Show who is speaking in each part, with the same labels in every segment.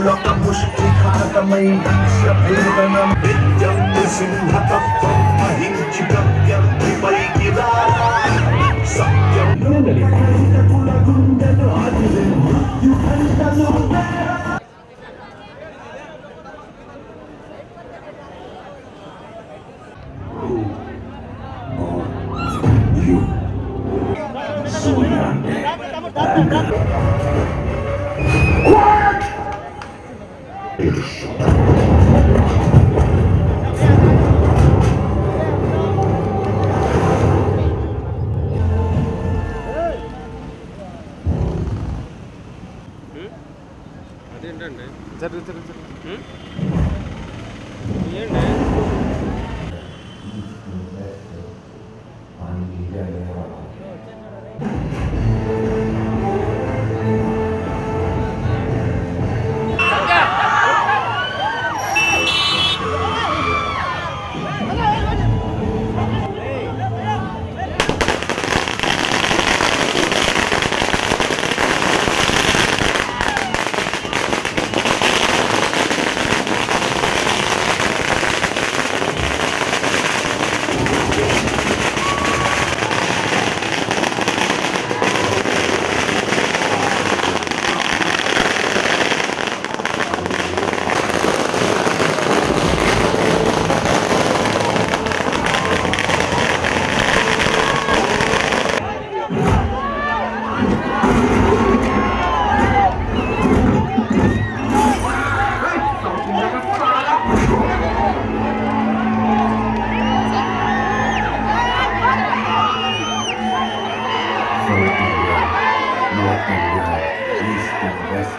Speaker 1: Kulak ang musikik Hakatamay ng sabira ng
Speaker 2: bityang Kasing hatap pang mahimjikap Yang di may kilala? Sakyang Nunalik Kulak ang dalo At ilin Yuhan talong అదేంటండి జరుగు జరుగు జరుగు ఏంటి
Speaker 1: South north and east and west,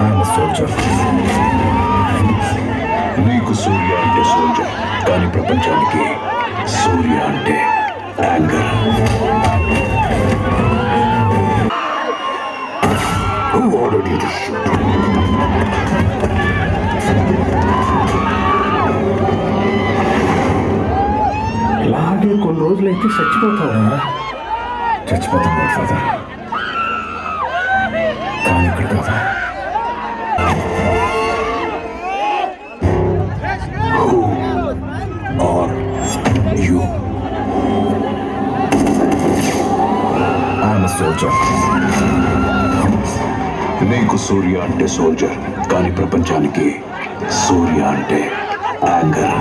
Speaker 1: I'm soldier నీకు సూర్య అంటే soldier కానీ ప్రపంచానికి సూర్య అంటే 응원을 해주시오 ఇలాగే కొన్ని రోజులు అయితే చచ్చిపోతావా చచ్చిపోతాం ఫాదర్ కానీ ఇక్కడ కదా నీకు సూర్య అంటే సోల్జర్ కానీ ప్రపంచానికి సూర్య అంటే యాంగర్.